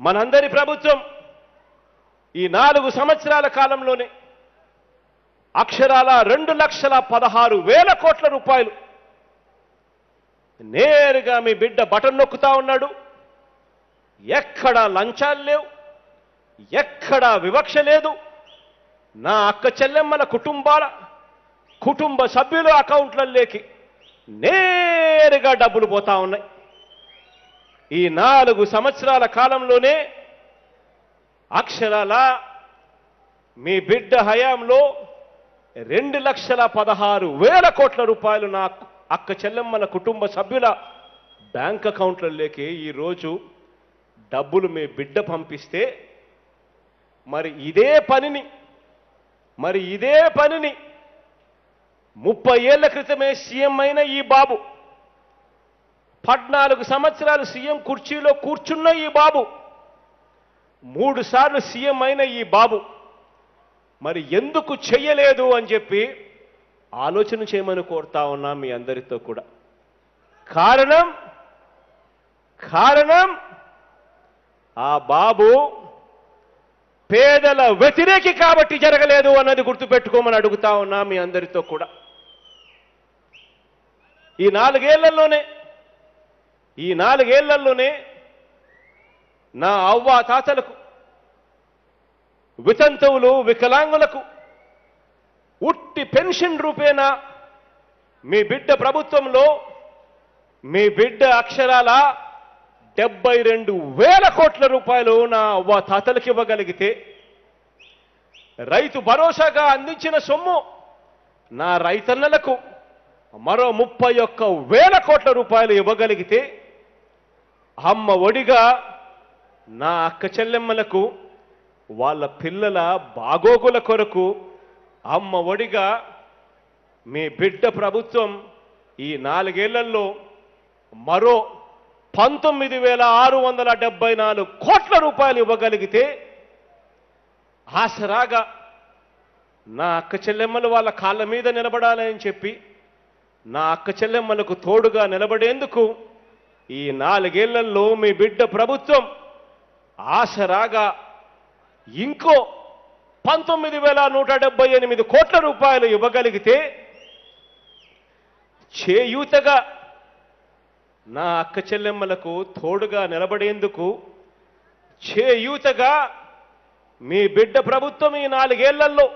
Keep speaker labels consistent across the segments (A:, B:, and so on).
A: మనందరి ప్రభుత్వం ఈ నాలుగు సంవత్సరాల కాలంలోనే అక్షరాల రెండు లక్షల పదహారు వేల కోట్ల రూపాయలు నేరుగా మీ బిడ్డ బటన్ నొక్కుతా ఉన్నాడు. ఎక్కడా లంచాలు లేవు. ఎక్కడా వివక్ష లేదు. నా అక్క చెల్లెమ్మల కుటుంబాల కుటుంబ సభ్యుల అకౌంట్లలోకి నేరుగా డబ్బులు పోతా ఉన్నాయి. ఈ నాలుగు సంవత్సరాల కాలంలోనే అక్షరాల మీ బిడ్డ హయాంలో రెండు లక్షల పదహారు వేల కోట్ల రూపాయలు నా అక్క చెల్లెమ్మల కుటుంబ సభ్యుల బ్యాంక్ అకౌంట్లలోకి ఈరోజు డబ్బులు మీ బిడ్డ పంపిస్తే మరి ఇదే పనిని మరి ఇదే పనిని ముప్పై ఏళ్ళ క్రితమే సీఎం అయిన ఈ బాబు పద్నాలుగు సంవత్సరాలు సీఎం కుర్చీలో కూర్చున్న ఈ బాబు. మూడు సార్లు సీఎం అయిన ఈ బాబు. మరి ఎందుకు చెయ్యలేదు అని చెప్పి ఆలోచన చేయమని కోరుతా ఉన్నా మీ అందరితో కూడా. కారణం కారణం ఆ బాబు పేదల వ్యతిరేకి కాబట్టి జరగలేదు అన్నది గుర్తుపెట్టుకోమని అడుగుతా ఉన్నా మీ అందరితో కూడా. ఈ నాలుగేళ్ళలోనే ఈ నాలుగేళ్ళలోనే నా అవ్వ తాతలకు వితంతువులు వికలాంగులకు ఉట్టి పెన్షన్ రూపేనా మీ బిడ్డ ప్రభుత్వంలో మీ బిడ్డ అక్షరాల డెబ్బై రెండు వేల కోట్ల రూపాయలు నా అవ్వ తాతలకు ఇవ్వగలిగితే రైతు భరోసాగా అందించిన సొమ్ము నా రైతన్నలకు మరో ముప్పై ఒక్క వేల కోట్ల రూపాయలు ఇవ్వగలిగితే అమ్మ ఒడిగా నా అక్క చెల్లెమ్మలకు వాళ్ళ పిల్లల బాగోగుల కొరకు అమ్మ ఒడిగా మీ బిడ్డ ప్రభుత్వం ఈ నాలుగేళ్ళలో మరో పంతొమ్మిది వేల ఆరు వందల డెబ్బై నాలుగు కోట్ల రూపాయలు ఇవ్వగలిగితే ఆసరాగా నా అక్క చెల్లెమ్మలు వాళ్ళ కాళ్ళ మీద నిలబడాలని చెప్పి నా అక్క చెల్లెమ్మలకు తోడుగా నిలబడేందుకు ఈ నాలుగేళ్ళలో మీ బిడ్డ ప్రభుత్వం ఆసరాగా ఇంకో పంతొమ్మిది వేల నూట డెబ్బై ఎనిమిది కోట్ల రూపాయలు ఇవ్వగలిగితే చేయూతగా నా అక్క చెల్లెమ్మలకు తోడుగా నిలబడేందుకు చేయూతగా మీ బిడ్డ ప్రభుత్వం ఈ నాలుగేళ్ళలో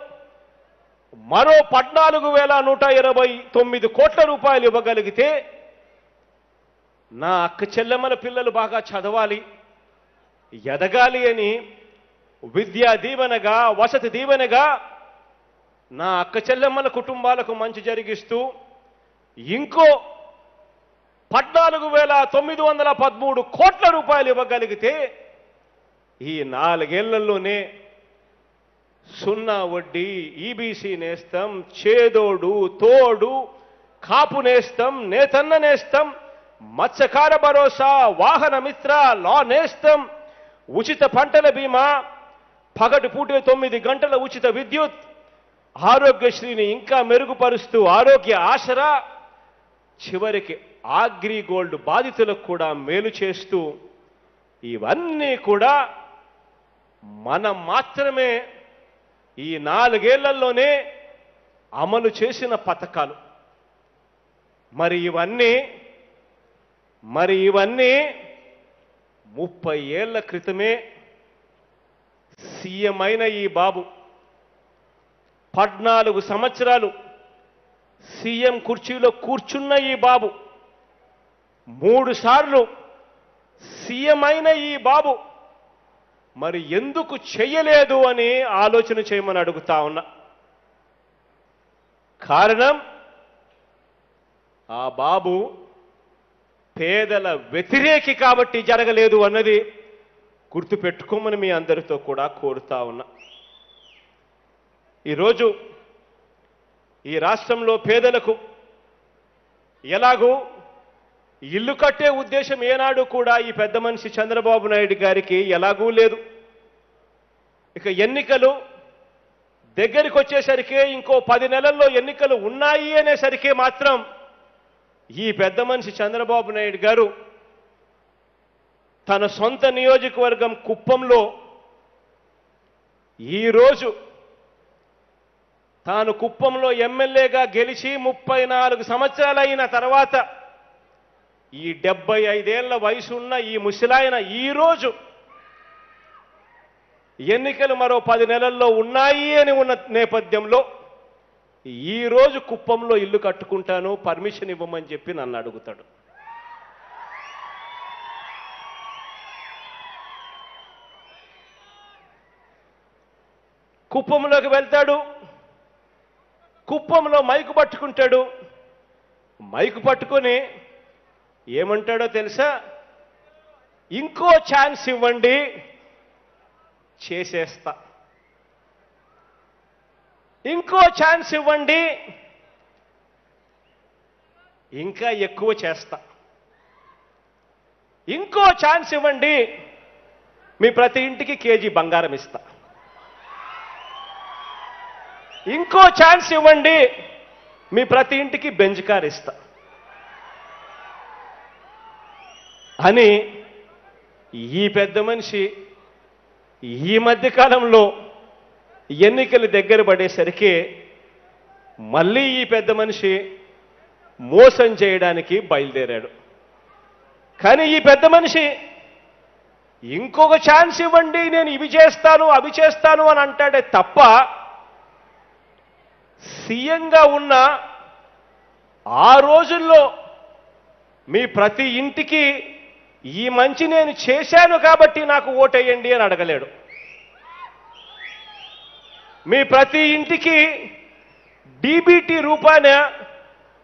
A: మరో పద్నాలుగు వేల నూట ఇరవై తొమ్మిది కోట్ల రూపాయలు ఇవ్వగలిగితే నా అక్క చెల్లెమ్మల పిల్లలు బాగా చదవాలి. ఎదగాలి అని విద్యా దీవెనగా వసతి దీవెనగా నా అక్క చెల్లెమ్మల కుటుంబాలకు మంచి జరిగిస్తూ ఇంకో పద్నాలుగు వేల తొమ్మిది వందల పదమూడు కోట్ల రూపాయలు ఇవ్వగలిగితే ఈ నాలుగేళ్ళలోనే సున్నా వడ్డీ ఈబీసీ నేస్తం చేదోడు తోడు కాపు నేస్తం నేతన్న నేస్తం మత్స్యకార భరోసా వాహన మిత్ర లా నేస్తం ఉచిత పంటల బీమా పగటి పూటే తొమ్మిది గంటల ఉచిత విద్యుత్ ఆరోగ్యశ్రీని ఇంకా మెరుగుపరుస్తూ ఆరోగ్య ఆసరా చివరికి ఆగ్రి గోల్డ్ బాధితులకు కూడా మేలు చేస్తూ ఇవన్నీ కూడా మనం మాత్రమే ఈ నాలుగేళ్ళలోనే అమలు చేసిన పథకాలు. మరి ఇవన్నీ మరి ఇవన్నీ ముప్పై ఏళ్ళ క్రితమే సీఎం అయిన ఈ బాబు పద్నాలుగు సంవత్సరాలు సీఎం కుర్చీలో కూర్చున్న ఈ బాబు మూడు సార్లు సీఎం అయిన ఈ బాబు మరి ఎందుకు చెయ్యలేదు అని ఆలోచన చేయమని అడుగుతా ఉన్నా. కారణం ఆ బాబు పేదల వ్యతిరేకి కాబట్టి జరగలేదు అన్నది గుర్తుపెట్టుకోమని మీ అందరితో కూడా కోరుతా ఉన్నా. ఈరోజు ఈ రాష్ట్రంలో పేదలకు ఎలాగూ ఇల్లు కట్టే ఉద్దేశం ఏనాడు కూడా ఈ పెద్ద మనిషి చంద్రబాబు నాయుడు గారికి ఎలాగూ లేదు. ఇక ఎన్నికలు దగ్గరికి వచ్చేసరికి ఇంకో పది నెలల్లో ఎన్నికలు ఉన్నాయి అనేసరికి మాత్రం ఈ పెద్ద మనిషి చంద్రబాబు నాయుడు గారు తన సొంత నియోజకవర్గం కుప్పంలో ఈరోజు తాను కుప్పంలో ఎమ్మెల్యేగా గెలిచి ముప్పై నాలుగు సంవత్సరాలైన తర్వాత ఈ డెబ్బై ఐదేళ్ళ వయసున్న ఈ ముసలాయన ఈరోజు ఎన్నికలు మరో పది నెలల్లో ఉన్నాయి అని ఉన్న నేపథ్యంలో ఈరోజు కుప్పంలో ఇల్లు కట్టుకుంటాను పర్మిషన్ ఇవ్వమని చెప్పి నన్ను అడుగుతాడు. కుప్పంలోకి వెళ్తాడు. కుప్పంలో మైకు పట్టుకుంటాడు. మైకు పట్టుకొని ఏమంటాడో తెలుసా? ఇంకో ఛాన్స్ ఇవ్వండి చేసేస్తా. ఇంకో ఛాన్స్ ఇవ్వండి. ఇంకా ఎక్కువ చేస్తా. ఇంకో ఛాన్స్ ఇవ్వండి. మీ ప్రతి ఇంటికి కేజీ బంగారం ఇస్తా. ఇంకో ఛాన్స్ ఇవ్వండి. మీ ప్రతి ఇంటికి బెంజ్ కార్ ఇస్తా. అని ఈ పెద్ద మనిషి ఈ మధ్య కాలంలో ఎన్నికలు దగ్గర పడేసరికి మళ్ళీ ఈ పెద్ద మనిషి మోసం చేయడానికి బయలుదేరాడు. కానీ ఈ పెద్ద మనిషి ఇంకొక ఛాన్స్ ఇవ్వండి నేను ఇవి చేస్తాను అవి చేస్తాను అని అంటాడే తప్ప సీఎంగా ఉన్న ఆ రోజుల్లో మీ ప్రతి ఇంటికి ఈ మంచి నేను చేశాను కాబట్టి నాకు ఓటేయండి అని అడగలేడు. మీ ప్రతి ఇంటికి డీబీటీ రూపాన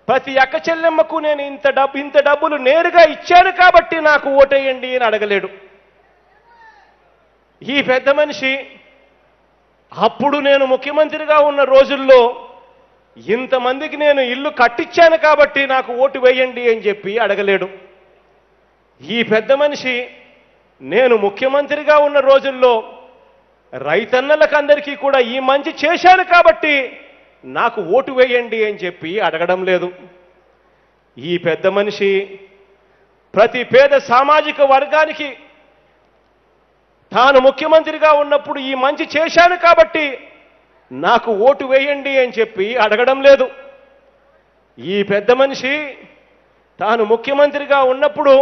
A: ప్రతి అక్క చెల్లెమ్మకు నేను ఇంత డబ్బు ఇంత డబ్బులు నేరుగా ఇచ్చాను కాబట్టి నాకు ఓటేయండి అని అడగలేడు. ఈ పెద్ద మనిషి అప్పుడు నేను ముఖ్యమంత్రిగా ఉన్న రోజుల్లో ఇంతమందికి నేను ఇల్లు కట్టించాను కాబట్టి నాకు ఓటు వేయండి అని చెప్పి అడగలేడు. ఈ పెద్ద మనిషి నేను ముఖ్యమంత్రిగా ఉన్న రోజుల్లో రైతన్నలకు అందరికీ కూడా ఈ మంచి చేశాను కాబట్టి నాకు ఓటు వేయండి అని చెప్పి అడగడం లేదు. ఈ పెద్ద మనిషి ప్రతి పేద సామాజిక వర్గానికి తాను ముఖ్యమంత్రిగా ఉన్నప్పుడు ఈ మంచి చేశాను కాబట్టి నాకు ఓటు వేయండి అని చెప్పి అడగడం లేదు. ఈ పెద్ద మనిషి తాను ముఖ్యమంత్రిగా ఉన్నప్పుడు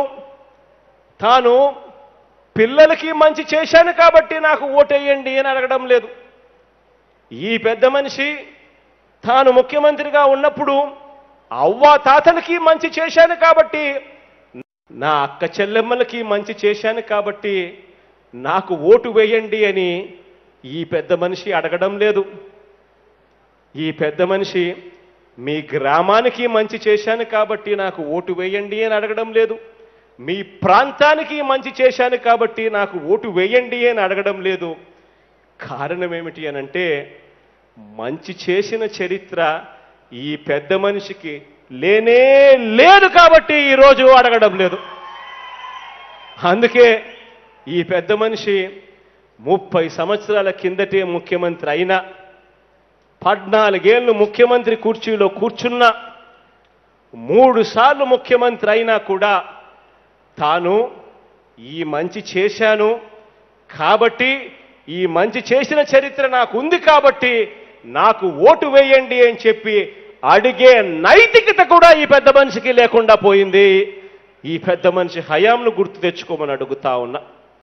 A: తాను పిల్లలకి మంచి చేశాను కాబట్టి నాకు ఓటేయండి అని అడగడం లేదు. ఈ పెద్ద మనిషి తాను ముఖ్యమంత్రిగా ఉన్నప్పుడు అవ్వ తాతలకి మంచి చేశాను కాబట్టి నా అక్క చెల్లెమ్మలకి మంచి చేశాను కాబట్టి నాకు ఓటు వేయండి అని ఈ పెద్ద మనిషి అడగడం లేదు. ఈ పెద్ద మనిషి మీ గ్రామానికి మంచి చేశాను కాబట్టి నాకు ఓటు వేయండి అని అడగడం లేదు. మీ ప్రాంతానికి మంచి చేశాను కాబట్టి నాకు ఓటు వేయండి అని అడగడం లేదు. కారణం ఏమిటి అనంటే మంచి చేసిన చరిత్ర ఈ పెద్ద మనిషికి లేనే లేదు కాబట్టి ఈరోజు అడగడం లేదు. అందుకే ఈ పెద్ద మనిషి ముప్పై సంవత్సరాల కిందటే ముఖ్యమంత్రి అయినా పద్నాలుగేళ్ళు ముఖ్యమంత్రి కుర్చీలో కూర్చున్నా మూడు సార్లు ముఖ్యమంత్రి అయినా కూడా తాను ఈ మంచి చేశాను కాబట్టి ఈ మంచి చేసిన చరిత్ర నాకు ఉంది కాబట్టి నాకు ఓటు వేయండి అని చెప్పి అడిగే నైతికత కూడా ఈ పెద్ద మనిషికి లేకుండా పోయింది. ఈ పెద్ద మనిషి హయాంను గుర్తు తెచ్చుకోమని అడుగుతా ఉన్నా.